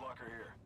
Locker here.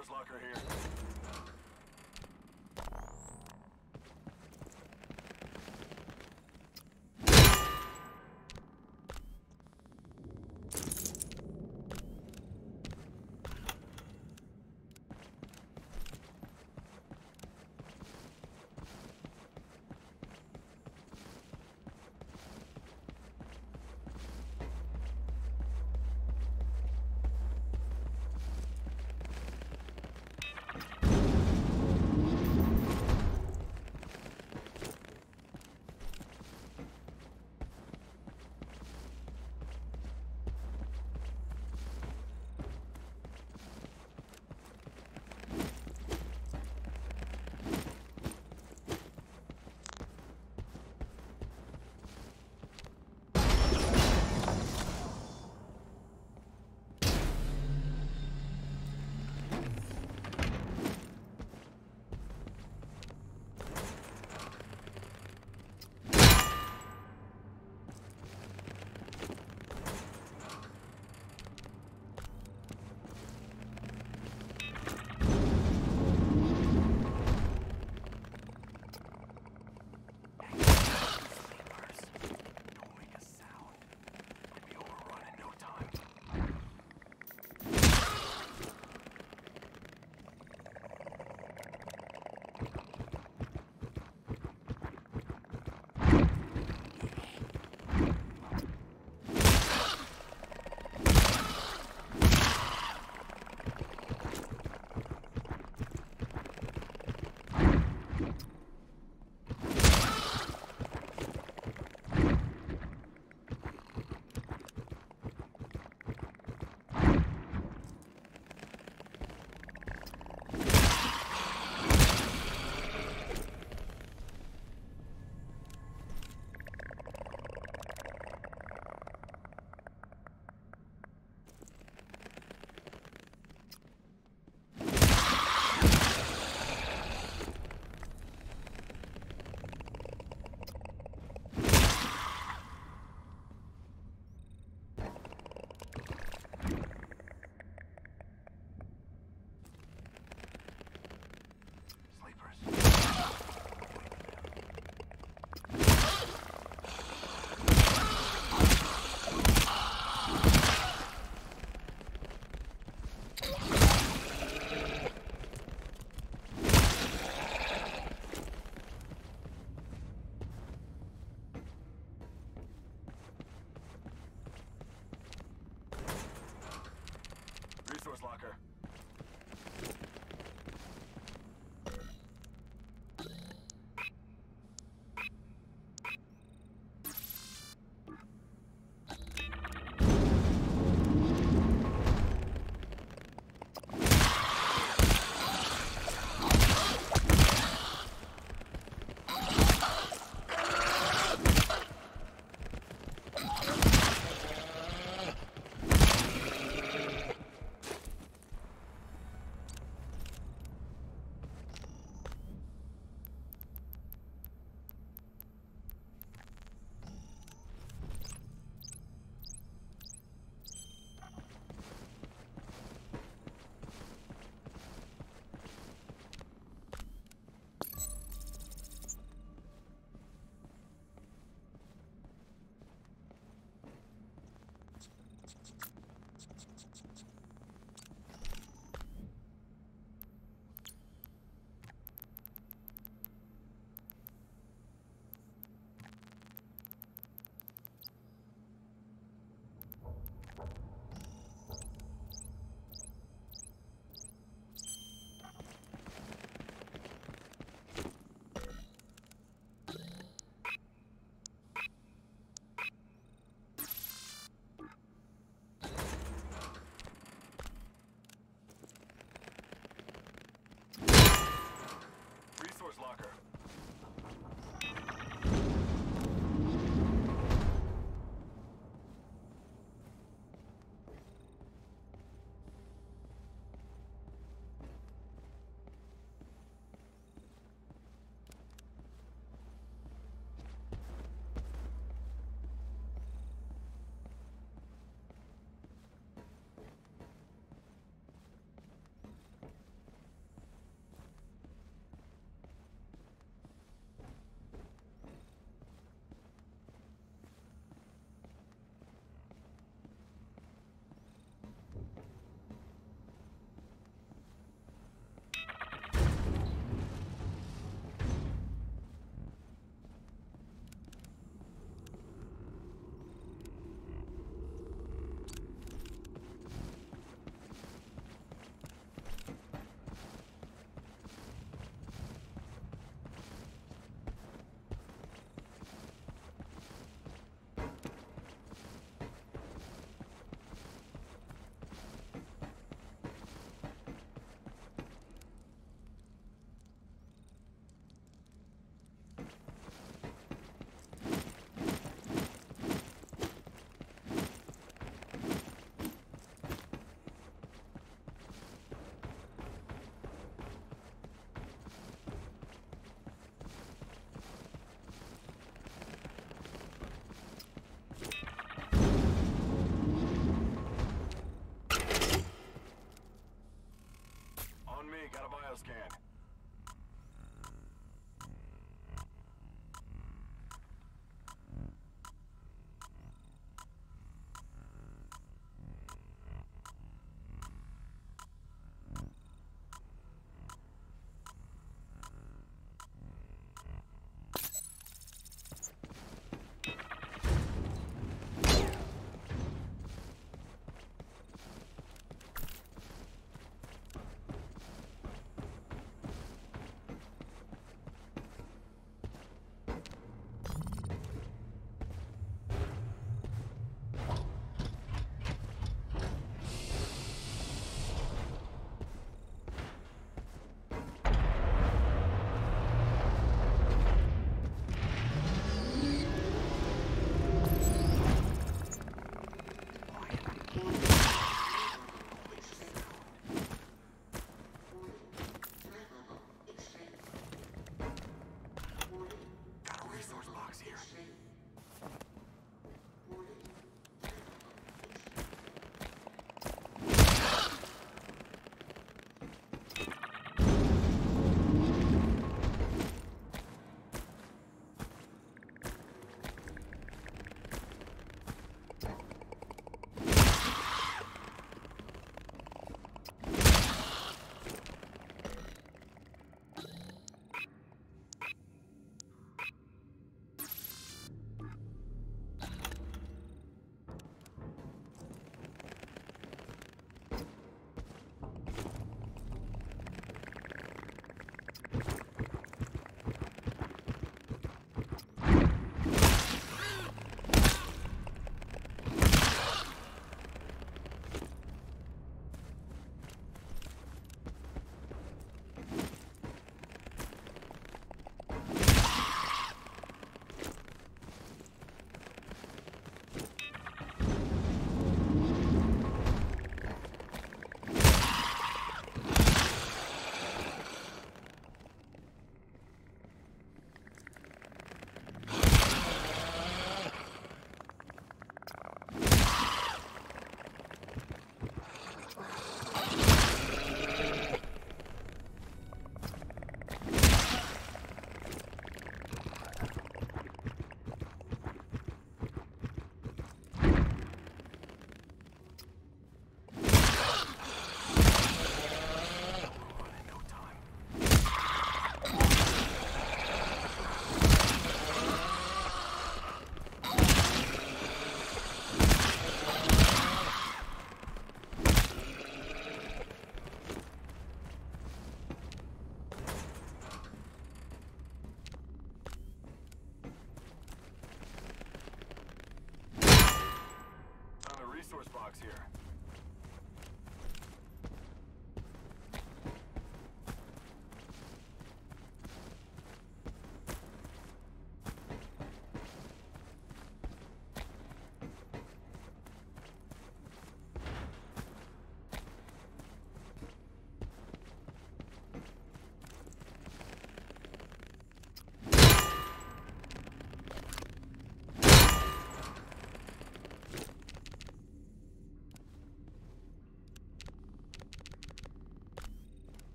Steward's locker here.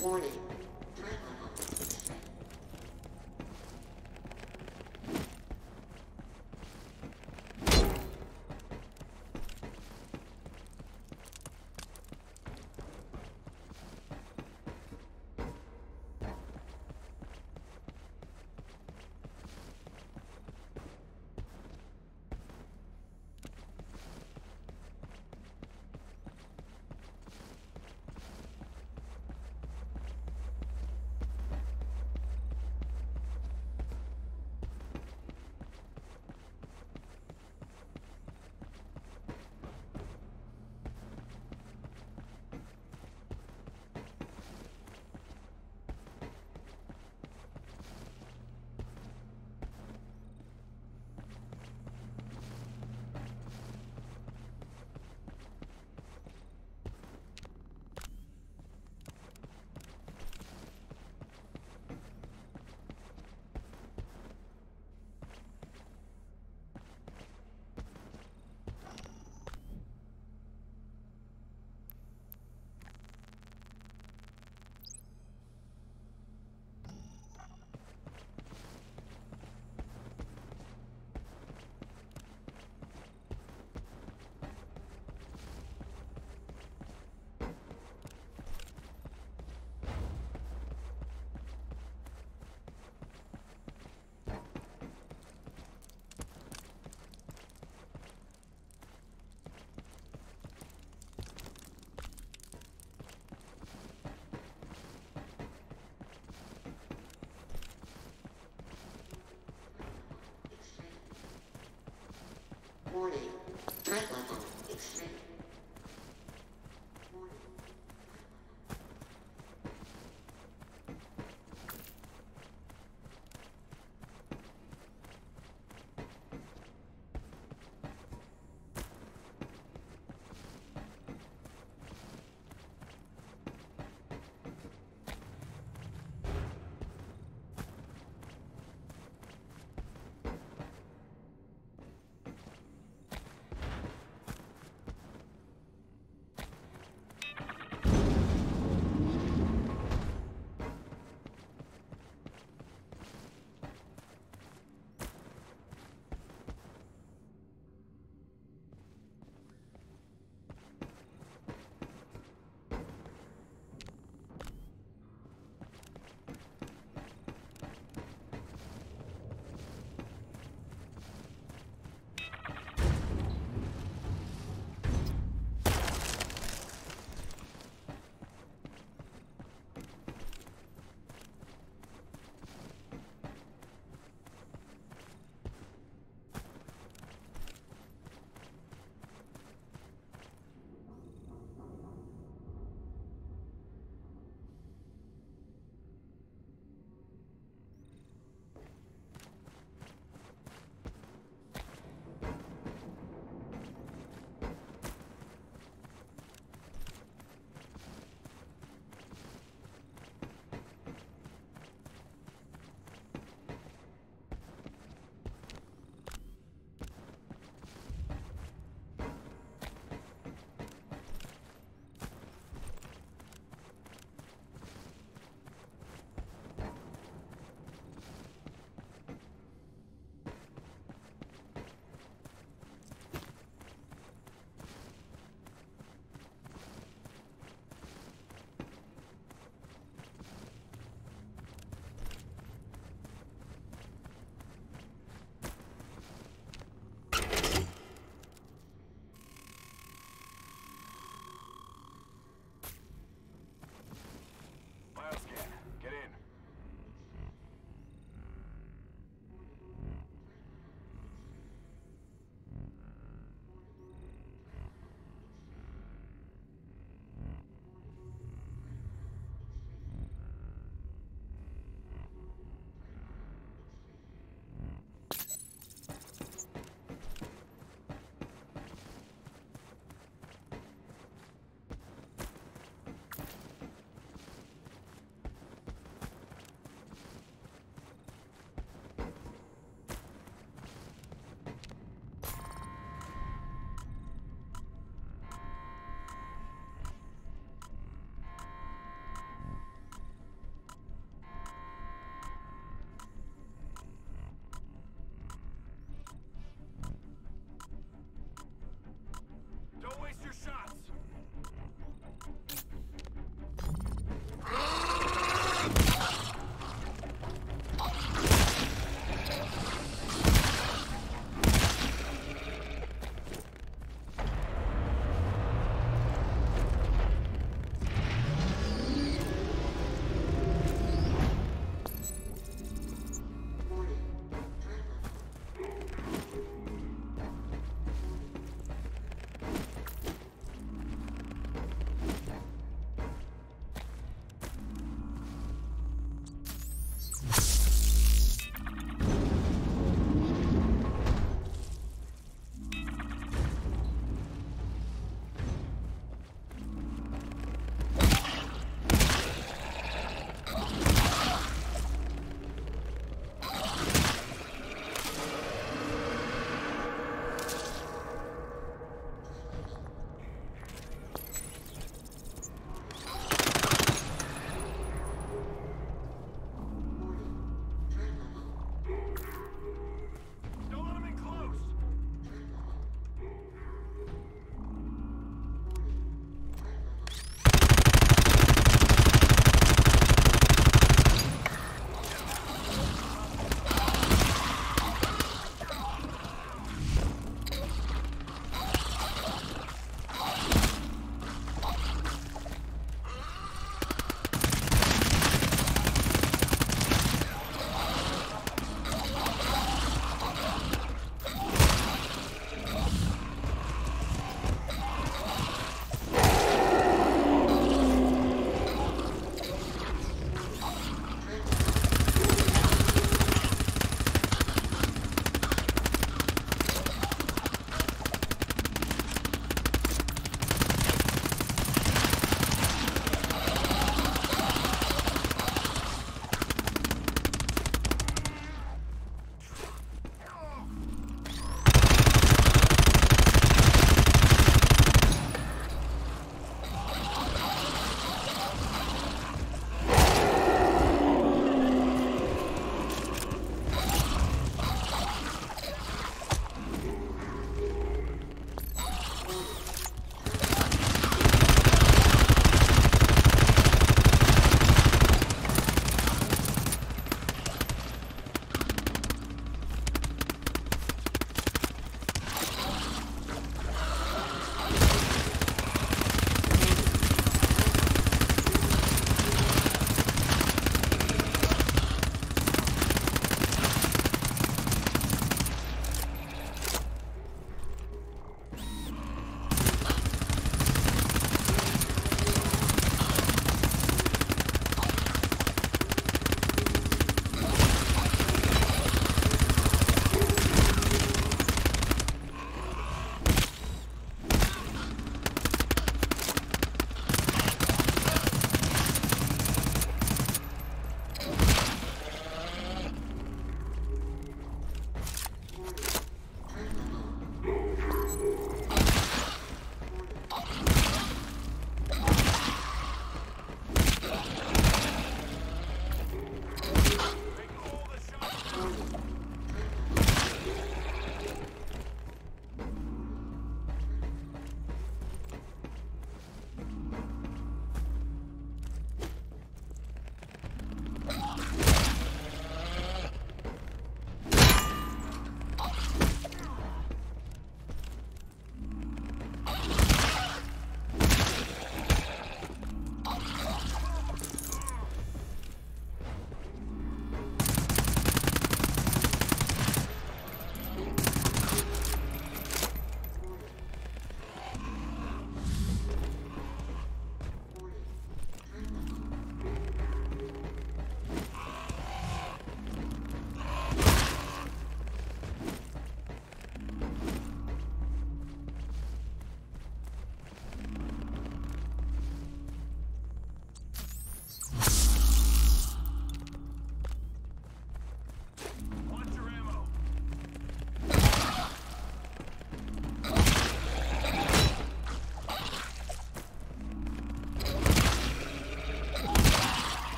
Warning. Warning. Threat level extreme.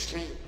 Extreme.